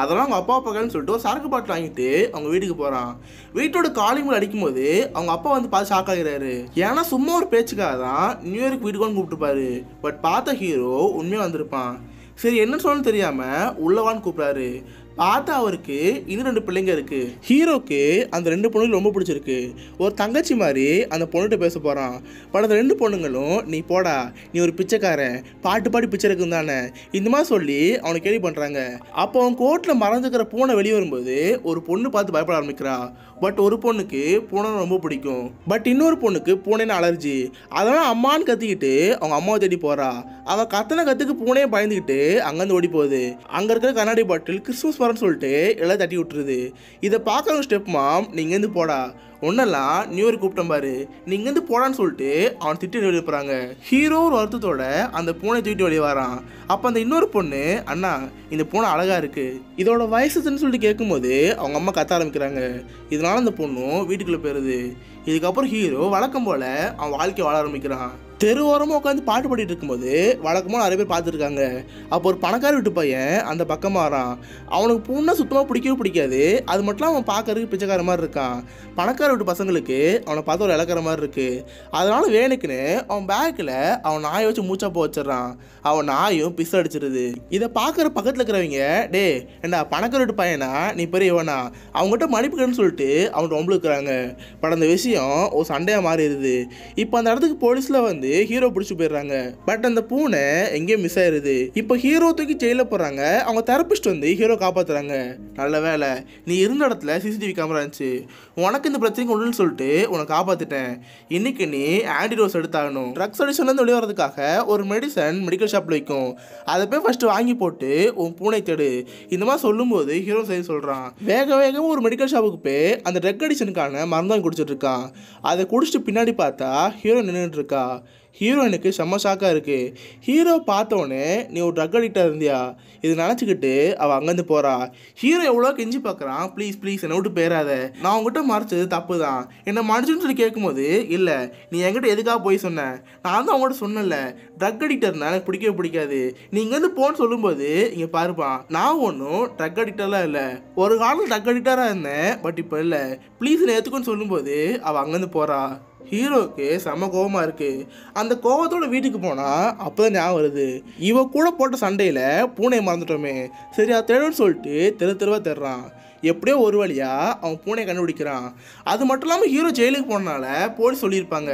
அதெல்லாம் அவங்க அப்பா பார்க்கலன்னு சொல்லிட்டு ஒரு சரக்கு பாட்டில் வாங்கிட்டு அவங்க வீட்டுக்கு போகிறான் வீட்டோட காலிங் மேல் அடிக்கும்போது அவங்க அப்பா வந்து பார்த்து ஷாக் ஆகிறாரு. ஏன்னா சும்மா ஒரு பேச்சுக்காக தான் நியூ இயருக்கு வீட்டுக்கு வந்து கூப்பிட்டுப்பாரு. பட் பார்த்த ஹீரோ உண்மையாக வந்திருப்பான். சரி என்ன சொல்லணும்னு தெரியாமல் உள்ளவான்னு கூப்பிட்றாரு பார்த்தா அவருக்கு இன்னும் ரெண்டு பிள்ளைங்க இருக்கு. ஹீரோக்கு அந்த ரெண்டு பொண்ணுங்களும் ரொம்ப பிடிச்சிருக்கு. ஒரு தங்கச்சி மாதிரி அந்த பொண்ணுகிட்ட பேச போகிறான் பட் அந்த ரெண்டு பொண்ணுங்களும் நீ போடா நீ ஒரு பிச்சைக்காரன். பாட்டு பாடி பிச்சை இருக்கும் தானே. இந்த மாதிரி சொல்லி அவனை கேள்வி பண்ணுறாங்க அப்போ அவன் கோட்டில் மறந்துக்கிற பூனை வெளியே வரும்போது ஒரு பொண்ணு பார்த்து பயப்பட ஆரம்பிக்கிறா. பட் ஒரு பொண்ணுக்கு பூனை ரொம்ப பிடிக்கும். பட் இன்னொரு பொண்ணுக்கு பூனைன்னு அலர்ஜி. அதனால் அம்மான்னு கத்திக்கிட்டு அவங்க அம்மாவை தேடி போகிறா அவள் கத்தனை கத்துக்கு பூனையை பயந்துக்கிட்டு அங்கேருந்து ஓடி போகுது. அங்கே இருக்கிற கண்ணாடி பாட்டில் கிறிஸ்மஸ் வரன்னு சொல்லிட்டு எல்லாம் தட்டி விட்டுருது. இதை பார்க்குற ஸ்டெப் மாம் நீங்கேருந்து போடா. ஒன்னெல்லாம் நியூ இயர் கூப்பிட்டேன் பாரு. நீ போடான்னு சொல்லிட்டு அவன் திட்டி வெளியே போகிறாங்க ஹீரோ ஒரு வருத்தத்தோட அந்த பூனை தூக்கிட்டு வெளியே வரான். அப்போ அந்த இன்னொரு பொண்ணு அண்ணா இந்த பூனை அழகாக இருக்குது இதோட வயசுன்னு சொல்லிட்டு கேட்கும்போது அவங்க அம்மா கத்த ஆரம்பிக்கிறாங்க. இதனால அந்த பொண்ணும் வீட்டுக்குள்ளே போயிடுது இதுக்கப்புறம் ஹீரோ வழக்கம் போல் அவன் வாழ்க்கை வாழ ஆரம்பிக்கிறான். தெரு ஓரமாக உட்காந்து பாட்டு பாடிட்டு இருக்கும்போது வழக்கமாக நிறைய பேர் பார்த்துருக்காங்க. அப்போ ஒரு பணக்கார வீட்டு பையன் அந்த பக்கமாக வரான் அவனுக்கு பூனை சுத்தமாக பிடிக்கவே பிடிக்காது. அது மட்டும் அவன் பார்க்கறதுக்கு பிச்சைக்கார மாதிரி இருக்கான். பணக்கார வீட்டு பசங்களுக்கு அவனை பார்த்து ஒரு இலக்கிற மாதிரி இருக்குது அதனால வேணுக்குன்னு அவன் பேக்கில் அவன் நாயை வச்சு மூச்சா போ வச்சிடறான். அவன் நாயும் பிஸ் அடிச்சிருது. இதை பார்க்குற பக்கத்தில் இருக்கிறவங்க டே ஏண்டா பணக்கார வீட்டு பையனா? நீ பெரிய இவனா? அவங்ககிட்ட மன்னிப்புக்கன்னு சொல்லிட்டு அவன் ரொம்ப இருக்கிறாங்க பட் அந்த விஷயம் ஒரு சண்டையாக மாறிடுது. இப்போ அந்த இடத்துக்கு போலீஸில் வந்து ஹீரோ பிடிச்சி போயிடுறாங்க. பட் அந்த பூனை எங்கேயோ மிஸ் ஆயிருது. இப்போ ஹீரோ தூக்கி ஜெயில போறாங்க அவங்க தெரபிஸ்ட் வந்து ஹீரோ காப்பாத்துறாங்க. நல்ல வேலை. நீ இருந்த இடத்துல சிசிடிவி கேமரா இருந்துச்சு. உனக்கு இந்த பிரச்சனைக்கு ஒன்றுன்னு சொல்லிட்டு உன்னை காப்பாத்திட்டேன். இன்னைக்கு நீ ஆன்டிடோஸ் எடுத்தாகணும். ட்ரக்ஸ் அடிஷன்லேருந்து வெளியே வரதுக்காக ஒரு மெடிசன் மெடிக்கல் ஷாப்பில் வைக்கும். அதை போய் ஃபர்ஸ்ட் வாங்கி போட்டு உன் பூனை தேடு. இந்த மாதிரி சொல்லும்போது ஹீரோ செய்ய சொல்கிறான் வேக வேகமாக ஒரு மெடிக்கல் ஷாப்புக்கு போய் அந்த ட்ரக் அடிஷனுக்கான மருந்தான் குடிச்சிட்டு இருக்கான். அதை குடிச்சிட்டு பின்னாடி பார்த்தா ஹீரோ நின்றுட்டு இருக்கா. ஹீரோயினுக்கு செம்ம ஷாக்காக இருக்குது ஹீரோ பார்த்தோன்னே நீ ஒரு ட்ரக் அடிக்டாக இருந்தியா? இது நினச்சிக்கிட்டு அவள் அங்கேருந்து போகிறா ஹீரோ எவ்வளோ கெஞ்சி பார்க்குறான். ப்ளீஸ் ப்ளீஸ் என்னை விட்டு போயிடாத நான் உங்ககிட்ட மறைச்சது தப்பு தான். என்னை மன்னிச்சுன்னு சொல்லி கேட்கும்போது இல்லை நீ என்கிட்ட எதுக்காக போய் சொன்ன? நான் தான் உங்கள்கிட்ட சொன்னல ட்ரக் அடிக்டர்னா எனக்கு பிடிக்கவே பிடிக்காது. நீ இங்கேருந்து போன்னு சொல்லும்போது இங்கே பாருப்பான் நான் ஒன்றும் ட்ரக் அடிக்டர்லாம் இல்லை. ஒரு காலத்தில் ட்ரக் அடிக்டராக இருந்தேன். பட் இப்போ இல்லை. ப்ளீஸ் என்னை ஏற்றுக்குன்னு சொல்லும்போது அவள் அங்கேருந்து போகிறா ஹீரோக்கு செம கோபமாக இருக்குது அந்த கோபத்தோட வீட்டுக்கு போனால் அப்போ தான் ஞாபகம் வருது. இவ கூட போட்ட சண்டையில் பூனையை மறந்துட்டோமே. சரி அதை தேடுன்னு சொல்லிட்டு தெரு தெருவாக தேடுறான். எப்படியோ ஒரு வழியாக அவன் பூனையை கண்டுபிடிக்கிறான். அது மட்டும் இல்லாமல் ஹீரோ ஜெயிலுக்கு போனனால போலீஸ் சொல்லியிருப்பாங்க.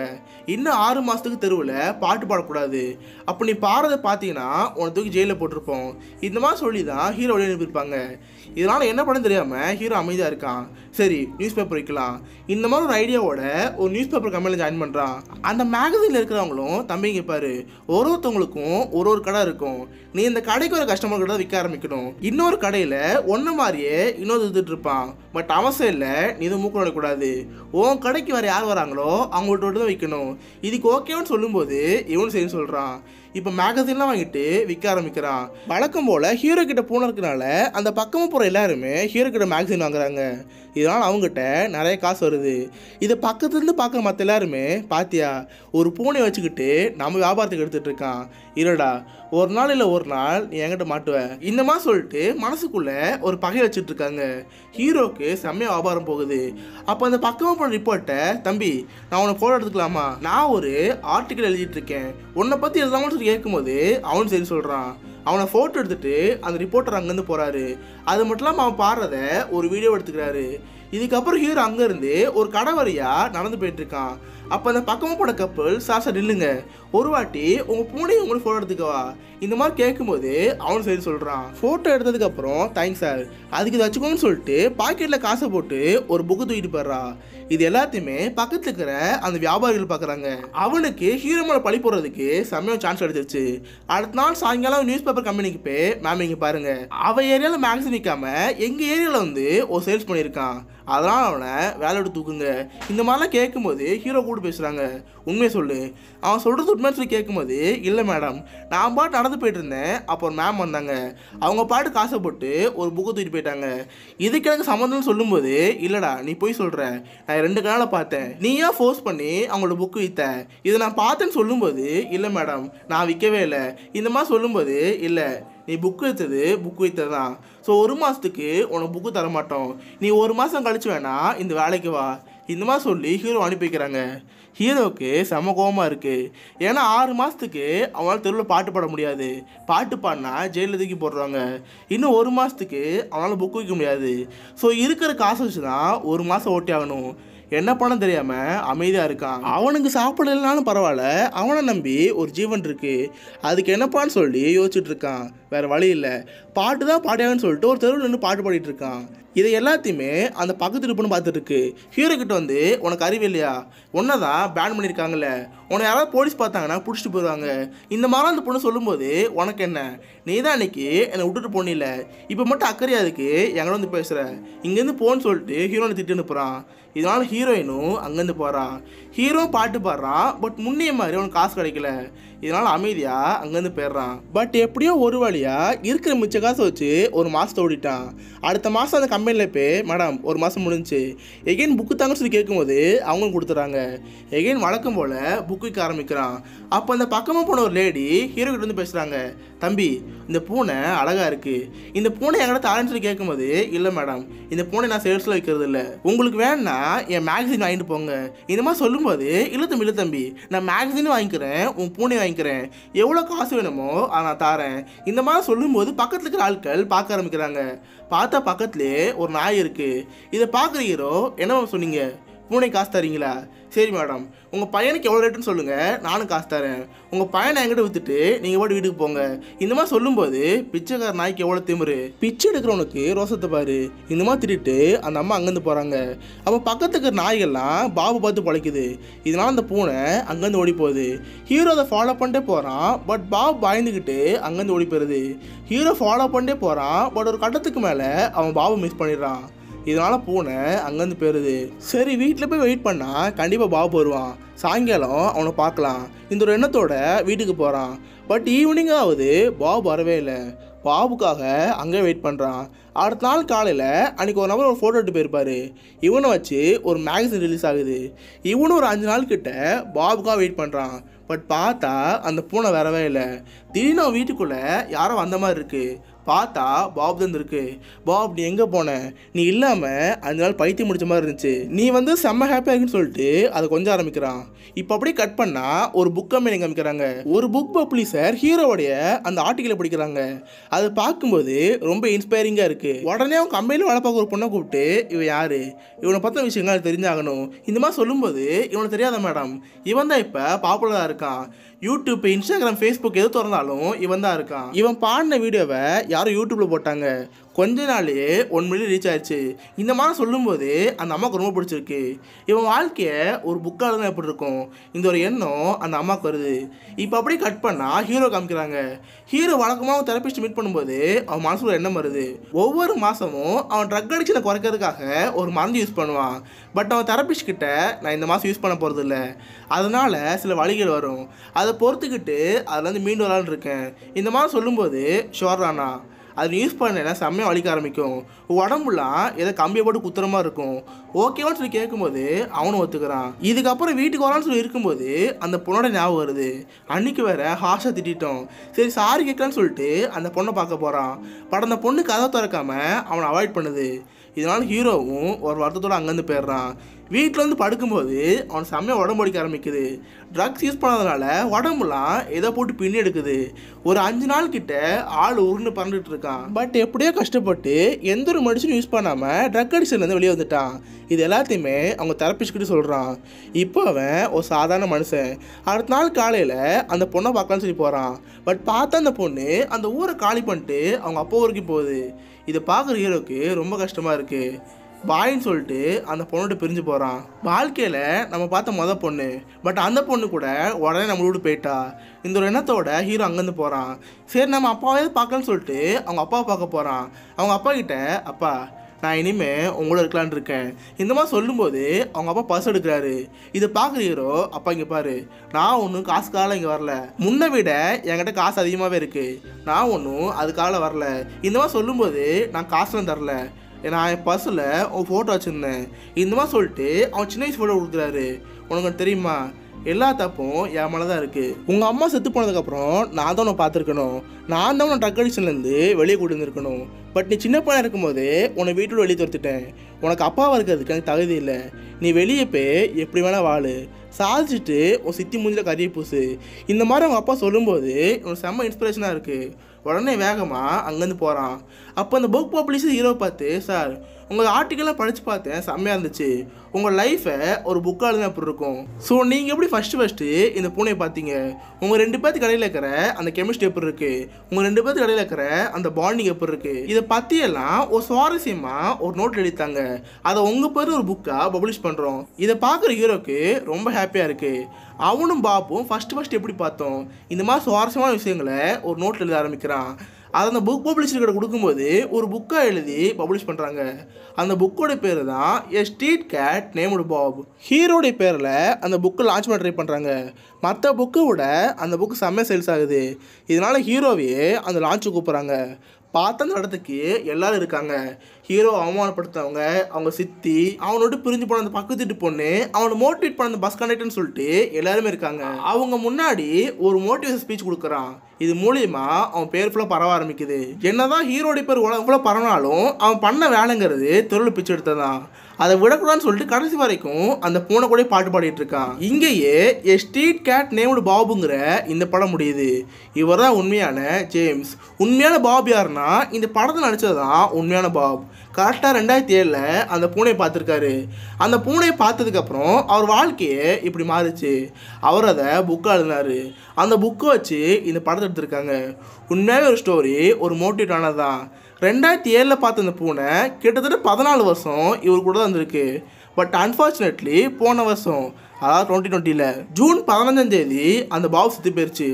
இன்னும் ஆறு மாதத்துக்கு தெருவில் பாட்டு பாடக்கூடாது. அப்போ நீ பாடுறதை பார்த்தீங்கன்னா உன்னை தூக்கி ஜெயிலில் போட்டிருப்போம். இந்த மாதிரி சொல்லி தான் ஹீரோ வெளியே அனுப்பியிருப்பாங்க இதனால் என்ன பண்ண தெரியாமல் ஹீரோ அமைதியாக இருக்கான். சரி நியூஸ் பேப்பர் வைக்கலாம். இந்த மாதிரி ஒரு ஐடியாவோட ஒரு நியூஸ் பேப்பர் கம்பெனியில் ஜாயின் பண்ணுறான் அந்த மேகசினில் இருக்கிறவங்களும் தம்பிங்க கேட்பாரு ஒரு ஒருத்தவங்களுக்கும் ஒரு ஒரு கடை இருக்கும். நீ இந்த கடைக்கு ஒரு கஸ்டமர் கிட்ட விற்க ஆரம்பிக்கணும். இன்னொரு கடையில் ஒன்று மாதிரியே இன்னொரு வித்துட்டு இருப்பான். பட் அவசியம் இல்லை நீ இது மூக்க விடக்கூடாது உன் கடைக்கு வேறு யார் வராங்களோ அவங்கள்ட்ட தான் விற்கணும் இதுக்கு ஓகேன்னு சொல்லும்போது இவன் சரின்னு சொல்கிறான் இப்போ மேகசின்லாம் வாங்கிட்டு விற்க ஆரம்பிக்கிறான். வழக்கம் போல் ஹீரோ கிட்ட பூனை அந்த பக்கமும் போகிற எல்லாருமே ஹீரோ கிட்ட மேகசின் வாங்குறாங்க. இதனால் அவங்ககிட்ட நிறைய காசு வருது. இதை பக்கத்துலேருந்து பார்க்குற மற்ற எல்லாருமே பாத்தியா ஒரு பூனை வச்சுக்கிட்டு நம்ம வியாபாரத்துக்கு எடுத்துகிட்டு இருக்கான். இருடா ஒரு நாள் இல்லை ஒரு நாள் நீ என்கிட்ட மாட்டுவ. இந்த மாதிரி சொல்லிட்டு மனசுக்குள்ளே ஒரு பகை வச்சுட்டு இருக்காங்க. ஹீரோக்கு செம்மையா வியாபாரம் போகுது. அப்போ அந்த பக்கமாக போன ரிப்போர்ட்டை தம்பி நான் உன்னை ஃபோட்டோ எடுத்துக்கலாமா? நான் ஒரு ஆர்டிக்கல் எழுதிட்டு இருக்கேன். உன்னை பற்றி எழுதாமல் சொல்லி கேட்கும்போது அவன் சரி சொல்கிறான் அவனை ஃபோட்டோ எடுத்துகிட்டு அந்த ரிப்போர்ட்டர் அங்கேருந்து போகிறாரு அது மட்டும் இல்லாமல் அவன் பாடுறத ஒரு வீடியோ எடுத்துக்கிறாரு. இதுக்கப்புறம் ஹீரோ அங்கேருந்து ஒரு கடை வழியாக நடந்து போயிட்டுருக்கான் அப்போ அந்த பக்கமாக போன கப்பல் சாசா நில்லுங்க. ஒரு வாட்டி உங்கள் பூனையை உங்களுக்கு ஃபோட்டோ எடுத்துக்கவா இந்த மாதிரி கேட்கும்போது அவன் சரி சொல்கிறான் ஃபோட்டோ எடுத்ததுக்கப்புறம் தேங்க்ஸ் சார் அதுக்கு இதை வச்சுக்கோன்னு சொல்லிட்டு பாக்கெட்டில் காசை போட்டு ஒரு புக்கு தூக்கிட்டு போயிடுறா. இது எல்லாத்தையுமே பக்கத்தில் இருக்கிற அந்த வியாபாரிகள் பார்க்குறாங்க அவனுக்கு ஹீரோ மேலே பழி போடுறதுக்கு செம்மையாக சான்ஸ் எடுத்துருச்சு அடுத்த நாள் சாயங்காலம் நியூஸ் பேப்பர் கம்பெனிக்கு போய் மேம் இங்கே பாருங்க. அவ ஏரியாவில் மேக்ஸின் விற்காம எங்கள் ஏரியாவில் வந்து ஒரு சேல்ஸ் பண்ணியிருக்கான். அதனால் அவனை வேலை விட்டு தூக்குங்க. இந்த மாதிரிலாம் கேட்கும்போது ஹீரோ கூட பேசுகிறாங்க உண்மையை சொல்லு. அவன் சொல்கிறது உண்மைன்னு சொல்லி கேட்கும்போது இல்லை மேடம் நான் பாட்டு நடந்து போயிட்டு இருந்தேன் அப்போ மேம் வந்தாங்க. அவங்க பாட்டு காசை போட்டு ஒரு புக்கு தூக்கிட்டு போயிட்டாங்க. இதுக்கு எனக்கு சம்மந்தம்னு சொல்லும்போது இல்லைடா நீ போய் சொல்கிற நான் ரெண்டு கணால பார்த்தேன். நீ ஏன் ஃபோர்ஸ் பண்ணி அவங்களோட புக்கு விற்ற இதை நான் பார்த்தேன்னு சொல்லும்போது இல்லை மேடம் நான் விற்கவே இல்லை. இந்த மாதிரி சொல்லும்போது இல்லை நீ புக்கு விற்றது புக்கு விற்றது தான் ஸோ ஒரு மாதத்துக்கு உனக்கு புக்கு தர மாட்டோம் நீ ஒரு மாதம் கழிச்சு வேணா இந்த வேலைக்கு வா. இந்த மாதிரி சொல்லி ஹீரோ அனுப்பி வைக்கிறாங்க. ஹீரோவுக்கு செம கோபமாக இருக்குது ஏன்னா ஆறு மாதத்துக்கு அவனால் தெருவில் பாட்டு பாட முடியாது. பாட்டு பாடினா ஜெயிலில் தூக்கி போடுறாங்க இன்னும் ஒரு மாதத்துக்கு அவனால் புக் வைக்க முடியாது. ஸோ இருக்கிற காசு வச்சு தான் ஒரு மாதம் ஓட்டி ஆகணும். என்ன பண்ண தெரியாமல் அமைதியாக இருக்கான். அவனுக்கு சாப்பிடலனாலும் பரவாயில்ல. அவனை நம்பி ஒரு ஜீவன் இருக்குது அதுக்கு என்னப்பான்னு சொல்லி யோசிச்சுட்டு இருக்கான். வேறு வழி இல்லை. பாட்டு தான் பாடியாங்கன்னு சொல்லிட்டு ஒரு தெருவில் நின்று பாட்டு பாடிட்டு இருக்கான். இதை எல்லாத்தையுமே அந்த பக்கத்து இருப்புன்னு பார்த்துட்டு இருக்கு ஹீரோ கிட்ட வந்து உனக்கு அறிவு இல்லையா? உன்னை தான் பேன் பண்ணியிருக்காங்கல்ல. உன்னை யாராவது போலீஸ் பார்த்தாங்கன்னா பிடிச்சிட்டு போயிடுவாங்க. இந்த மாதிரிலாம் அந்த பொண்ணு சொல்லும்போது உனக்கு என்ன? நீ தான் அன்னைக்கு என்னை விட்டுட்டு போனில்ல. இப்போ மட்டும் அக்கறையா இருக்கு. எங்களை வந்து பேசுகிற இங்கேருந்து போன்னு சொல்லிட்டு ஹீரோனை திட்டு அனுப்புகிறான் இதனால் ஹீரோயினும் அங்கேருந்து போகிறான் ஹீரோ பாட்டு பாடுறான் பட் முன்னே மாதிரி அவனுக்கு காசு கிடைக்கல. இதனால் அமைதியாக அங்கேருந்து போயிடுறான். பட் எப்படியோ ஒரு வழி வழியாக இருக்கிற மிச்ச காசை வச்சு ஒரு மாதத்தை ஓடிட்டான். அடுத்த மாதம் அந்த கம்பெனியில் போய் மேடம் ஒரு மாதம் முடிஞ்சு. எகைன் புக்கு தாங்கன்னு சொல்லி கேட்கும்போது அவங்களும் கொடுத்துறாங்க. எகைன் வழக்கம் போல் புக்கு விற்க ஆரம்பிக்கிறான். அப்போ அந்த பக்கமாக போன ஒரு லேடி ஹீரோ கிட்ட வந்து பேசுகிறாங்க தம்பி இந்த பூனை அழகாக இருக்குது இந்த பூனை என்கிட்ட தாரேன்னு சொல்லி கேட்கும்போது இல்லை மேடம் இந்த பூனை நான் சேல்ஸில் வைக்கிறது இல்லை. உங்களுக்கு வேணா என் மேகசின் வாங்கிட்டு போங்க. இந்த மாதிரி சொல்லும்போது இல்லை தம்பி இல்லை தம்பி நான் மேகசினும் வாங்கிக்கிறேன் உன் பூனை வாங்கிக்கிறேன். எவ்வளோ காசு வேணுமோ அதை நான் தாரேன். இந்த மாதிரி சொல்லும்போது பக்கத்தில் இருக்கிற ஆட்கள் பார்க்க ஆரம்பிக்கிறாங்க. பார்த்தா பக்கத்துலேயே ஒரு நாய் இருக்குது இதை பார்க்குற ஹீரோ என்ன சொன்னீங்க? பூனை காசு தரீங்களா? சரி மேடம் உங்கள் பையனுக்கு எவ்வளோ ரேட்டுன்னு சொல்லுங்கள் நானும் காசு தரேன். உங்கள் பையனை என்கிட்ட விற்றுட்டு நீங்கள் பாட்டு வீட்டுக்கு போங்க. இந்த மாதிரி சொல்லும்போது பிச்சைக்கார நாய்க்கு எவ்வளோ திமுரு? பிச்சை எடுக்கிறவனுக்கு ரோசத்தை பாரு. இந்த மாதிரி திட்டு அந்த அம்மா அங்கேருந்து போகிறாங்க அப்போ பக்கத்துக்கு நாய்கள்லாம் பாபு பார்த்து பழைக்குது. இதனால் அந்த பூனை அங்கேருந்து ஓடி போகுது. ஹீரோ அதை ஃபாலோ பண்ணிட்டே போகிறான் பட் பாபு பயந்துக்கிட்டு அங்கேருந்து ஓடி போயிடுது. ஹீரோ ஃபாலோ பண்ணிட்டே போகிறான் பட் ஒரு கட்டத்துக்கு மேலே அவன் பாபு மிஸ் பண்ணிடுறான். இதனால பூனை அங்கேருந்து போயிடுது. சரி வீட்டில் போய் வெயிட் பண்ணால் கண்டிப்பாக பாபு வருவான். சாயங்காலம் அவனை பார்க்கலாம். இந்த ஒரு எண்ணத்தோட வீட்டுக்கு போகிறான் பட் ஈவினிங் ஆகுது பாபு வரவே இல்லை. பாபுக்காக அங்கே வெயிட் பண்ணுறான் அடுத்த நாள் காலையில் அன்றைக்கி ஒரு நபர் ஒரு ஃபோட்டோ எடுத்து போயிருப்பாரு. இவனை வச்சு ஒரு மேகசின் ரிலீஸ் ஆகுது. இவனும் ஒரு அஞ்சு நாள் கிட்ட பாபுக்காக வெயிட் பண்ணுறான் பட் பார்த்தா அந்த பூனை வரவே இல்லை. திடீர்னு அவன் வீட்டுக்குள்ளே யாரோ வந்த மாதிரி இருக்குது பார்த்தா பாப் தான் இருக்கு. பாப் நீ எங்கே போன? நீ இல்லாமல் அஞ்சு நாள் பைத்தியம் முடிச்ச மாதிரி இருந்துச்சு. நீ வந்து செம்ம ஹாப்பியாக இருக்குன்னு சொல்லிட்டு அதை கொஞ்சம் ஆரம்பிக்கிறான். இப்போ அப்படியே கட் பண்ணால் ஒரு புக் கம்பெனி காமிக்கிறாங்க. ஒரு புக் பப்ளிஷர் ஹீரோவுடைய அந்த ஆர்டிக்கலை படிக்கிறாங்க. அதை பார்க்கும்போது ரொம்ப இன்ஸ்பைரிங்காக இருக்குது உடனே அவன் கம்பெனியில் வேலை பார்க்க ஒரு பொண்ணை கூப்பிட்டு இவன் யார்? இவனை பற்றின விஷயங்கள் தெரிஞ்சாகணும். இந்த மாதிரி சொல்லும்போது இவனுக்கு தெரியாத மேடம் இவன் தான் இப்போ பாப்புலராக இருக்கான். யூடியூப் இன்ஸ்டாகிராம் ஃபேஸ்புக் எது திறந்தாலும் இவன் தான் இருக்கான். இவன் பாடின வீடியோவை யாரும் யூடியூப்பில் போட்டாங்க. கொஞ்ச நாள் ஒன் மில்லியன் ரீச் ஆயிடுச்சு இந்த மாதிரி சொல்லும்போது அந்த அம்மாவுக்கு ரொம்ப பிடிச்சிருக்கு. இவன் வாழ்க்கையை ஒரு புக்காக தான் எப்படி இருக்கும் இந்த ஒரு எண்ணம் அந்த அம்மாவுக்கு வருது. இப்போ அப்படியே கட் பண்ணால் ஹீரோ காமிக்கிறாங்க. ஹீரோ வழக்கமாக தெரப்பிஸ்ட் மீட் பண்ணும்போது அவன் மனசுல எண்ணம் வருது. ஒவ்வொரு மாதமும் அவன் ட்ரக் அடிக்ஷனை குறைக்கிறதுக்காக ஒரு மருந்து யூஸ் பண்ணுவான். பட் அவன் தெரப்பிஸ்ட் கிட்ட நான் இந்த மாதம் யூஸ் பண்ண போகிறது இல்லை அதனால் சில வழிகள் வரும். அதை பொறுத்துக்கிட்டு அதில் வந்து மீண்டு வரலான்னு இருக்கேன். இந்த மாதிரி சொல்லும்போது ஷோர்ரானா அது யூஸ் பண்ணேன்னா செம்மையாக வலிக்க ஆரம்பிக்கும். உடம்புலாம் ஏதோ கம்பியை போட்டு குத்துற மாதிரி இருக்கும். ஓகேவான்னு சொல்லி கேட்கும்போது அவனும் ஒத்துக்கிறான். இதுக்கப்புறம் வீட்டுக்கு வரான்னு சொல்லி இருக்கும்போது அந்த பொண்ணோட ஞாபகம் வருது. அன்னைக்கு வேற ஹாஷாக திட்டோம் சரி சாரி கேட்கலான்னு சொல்லிட்டு அந்த பொண்ணை பார்க்க போகிறான் பட் அந்த பொண்ணு கதை திறக்காம அவனை அவாய்ட் பண்ணுது. இதனால ஹீரோவும் ஒரு வருத்தத்தோடு அங்கேருந்து போயிடுறான். வீட்டில் வந்து படுக்கும்போது அவன் செம்மையாக உடம்பு அடிக்க ஆரம்பிக்குது. ட்ரக்ஸ் யூஸ் பண்ணாதனால உடம்புலாம் ஏதோ போட்டு பின்னி எடுக்குது. ஒரு அஞ்சு நாள் கிட்ட ஆள் உருண்டு பறந்துட்டு இருக்கான். பட் எப்படியோ கஷ்டப்பட்டு எந்த ஒரு மெடிசனும் யூஸ் பண்ணாமல் ட்ரக் அடிஷன்லேருந்து வெளியே வந்துட்டான். இது எல்லாத்தையுமே அவங்க தெரப்பிஸ்ட்கிட்ட சொல்கிறான் இப்போ அவன் ஒரு சாதாரண மனுஷன். அடுத்த நாள் காலையில் அந்த பொண்ணை பார்க்கலான்னு சொல்லி போகிறான் பட் பார்த்தா அந்த பொண்ணு அந்த ஊரை காலி பண்ணிட்டு அவங்க அப்பா ஊருக்கு போகுது. இதை பார்க்குற ஹீரோக்கு ரொம்ப கஷ்டமாக இருக்குது பாயின்னு சொல்லிட்டு அந்த பொண்ணோட பிரிஞ்சு போகிறான் வாழ்க்கையில் நம்ம பார்த்த மொத பொண்ணு. பட் அந்த பொண்ணு கூட உடனே நம்மளோட போயிட்டா. இந்த ஒரு எண்ணத்தோட ஹீரோ அங்கேருந்து போகிறான் சரி நம்ம அப்பாவே பார்க்கலன்னு சொல்லிட்டு அவங்க அப்பாவை பார்க்க போகிறான் அவங்க அப்பா கிட்ட அப்பா நான் இனிமேல் உங்களோட இருக்கலான்னு இருக்கேன். இந்த மாதிரி சொல்லும்போது அவங்க அப்பா பர்ஸ் எடுக்கிறாரு. இதை பார்க்குற ஹீரோ அப்பா இங்கே பாரு. நான் ஒன்றும் காசுக்காக இங்கே வரல. முன்னை விட என்கிட்ட காசு அதிகமாகவே இருக்குது நான் ஒன்றும் அதுக்காக வரல. இந்த மாதிரி சொல்லும்போது நான் காசுலாம் தரல. நான் என் பர்ஸில் உன் ஃபோட்டோ வச்சுருந்தேன். இந்த மாதிரி சொல்லிட்டு அவன் சின்ன வயசு ஃபோட்டோ கொடுக்குறாரு. உனக்கு தெரியுமா? எல்லா தப்பும் என் மேலே தான் இருக்குது உங்கள் அம்மா செத்து போனதுக்கப்புறம் நான் தான் உன்னை பார்த்துருக்கணும். நான் தான் உன்னை ட்ரக் வெளியே கூட்டு வந்துருக்கணும். பட் நீ சின்ன பையன் இருக்கும்போது உன்னை வீட்டோட வெளியே துரத்துட்டேன். உனக்கு அப்பாவாக இருக்கிறதுக்கு எனக்கு தகுதி இல்லை. நீ வெளியே போய் எப்படி வேணால் வாழு. சாதிச்சுட்டு உன் சித்தி மூஞ்சில் கறியை பூசு. இந்த மாதிரி அவங்க அப்பா சொல்லும்போது உனக்கு செம்ம இன்ஸ்பிரேஷனாக இருக்குது உடனே வேகமாக அங்கேருந்து போகிறான் அப்போ அந்த புக் பப்ளிஷர் ஹீரோ பார்த்து சார் உங்கள் ஆர்டிக்கல்லாம் படித்து பார்த்தேன் செம்மையாக இருந்துச்சு. உங்கள் லைஃப்பை ஒரு புக்காக எழுதினா எப்படி இருக்கும்? ஸோ நீங்கள் எப்படி ஃபஸ்ட்டு ஃபஸ்ட்டு இந்த பூனையை பார்த்தீங்க? உங்கள் ரெண்டு பேர்த்து கடையில் இருக்கிற அந்த கெமிஸ்ட்ரி எப்படி இருக்குது உங்கள் ரெண்டு பேர்த்து கடையில் இருக்கிற அந்த பாண்டிங் எப்படி இருக்குது இதை பற்றியெல்லாம் ஒரு சுவாரஸ்யமாக ஒரு நோட் எழுதித்தாங்க. அதை உங்கள் பேர் ஒரு புக்காக பப்ளிஷ் பண்ணுறோம் இதை பார்க்குற ஹீரோக்கு ரொம்ப ஹாப்பியாக இருக்குது அவனும் பாப்பும் ஃபஸ்ட்டு ஃபஸ்ட்டு எப்படி பார்த்தோம்? இந்த மாதிரி சுவாரஸ்யமான விஷயங்களை ஒரு நோட்டில் எழுத ஆரம்பிக்கிறான். அதை அந்த புக் பப்ளிஷர் கிட்ட கொடுக்கும்போது ஒரு புக்காக எழுதி பப்ளிஷ் பண்ணுறாங்க அந்த புக்கோட பேர் தான் a street cat named Bob ஹீரோடைய பேரில் அந்த புக்கை லான்ச் பண்ண ட்ரை பண்ணுறாங்க மற்ற புக்கை விட அந்த புக்கு செம்ம சேல்ஸ் ஆகுது. இதனால் ஹீரோவையே அந்த லான்ச்சு கூப்பிட்றாங்க. பார்த்த அந்த இடத்துக்கு எல்லாரும் இருக்காங்க. ஹீரோ அவமானப்படுத்தவங்க அவங்க சித்தி அவனோட பிரிஞ்சு போன அந்த பக்கத்து வீட்டு பொண்ணு அவனை மோட்டிவேட் பண்ண அந்த பஸ் கண்டக்டர்னு சொல்லிட்டு எல்லாருமே இருக்காங்க. அவங்க முன்னாடி ஒரு மோட்டிவேஷன் ஸ்பீச் கொடுக்குறான். இது மூலியமா அவன் பேர் ஃபுல்லாக பரவ ஆரம்பிக்குது. என்னதான் ஹீரோடைய பேர் உலகம் ஃபுல்லாக பரவினாலும் அவன் பண்ண வேலைங்கிறது தொழில் பிச்சு எடுத்ததான் அதை விடக்கூடாதுன்னு சொல்லிட்டு கடைசி வரைக்கும் அந்த பூனை கூட பாட்டு பாடிட்டு இருக்கான் இங்கேயே எ ஸ்ட்ரீட் கேட் நேம்டு பாபுங்கிற இந்த படம் முடியுது. இவர் தான் உண்மையான ஜேம்ஸ். உண்மையான பாப் யாருன்னா இந்த படத்தை நடிச்சது தான் உண்மையான பாப். கரெக்டாக ரெண்டாயிரத்தி ஏழில் அந்த பூனையை பார்த்துருக்காரு. அந்த பூனையை பார்த்ததுக்கப்புறம் அவர் வாழ்க்கையே இப்படி மாறுச்சு. அவர் அதை புக்காக எழுதினாரு. அந்த புக்கை வச்சு இந்த படத்தை எடுத்திருக்காங்க. உண்மையாகவே ஒரு ஸ்டோரி ஒரு மோட்டிவேட் ஆனது தான் ரெண்டாயிரத்தி ஏழில் பார்த்த இந்த பூனை கிட்டத்தட்ட பதினாலு வருஷம் இவர் கூட தான் இருந்திருக்கு. பட் அன்ஃபார்ச்சுனேட்லி போன வருஷம் அதாவது டுவெண்ட்டி டுவெண்ட்டியில் ஜூன் பதினஞ்சாம் தேதி அந்த பாபு சுற்றி போயிடுச்சு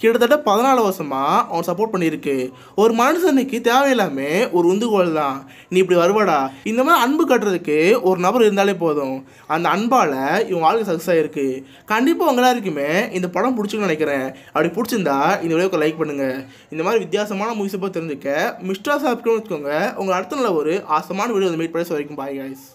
கிட்டத்தட்ட பதினாலு வருஷமாக அவன் சப்போர்ட் பண்ணியிருக்கு. ஒரு மனுஷனுக்கு தேவையில்லாமே ஒரு உந்துகோல் தான். நீ இப்படி வருவாடா. இந்த மாதிரி அன்பு கட்டுறதுக்கு ஒரு நபர் இருந்தாலே போதும். அந்த அன்பால் இவன் வாழ்க்கை சக்ஸஸ் ஆகிருக்கு கண்டிப்பாக உங்களா எல்லாருக்குமே இந்த படம் பிடிச்சிக்கணும்னு நினைக்கிறேன். அப்படி பிடிச்சிருந்தா இந்த வீடியோக்கு லைக் பண்ணுங்கள் இந்த மாதிரி வித்தியாசமான மூவிஸை பற்றி தெரிஞ்சுக்க மிஸ்டர் சப்ஸ்கிரைப் வச்சுக்கோங்க. உங்கள் அடுத்த நல்ல ஒரு ஆசமான வீடியோ மீட் பண்ணி வரைக்கும். Bye guys